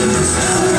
Deus.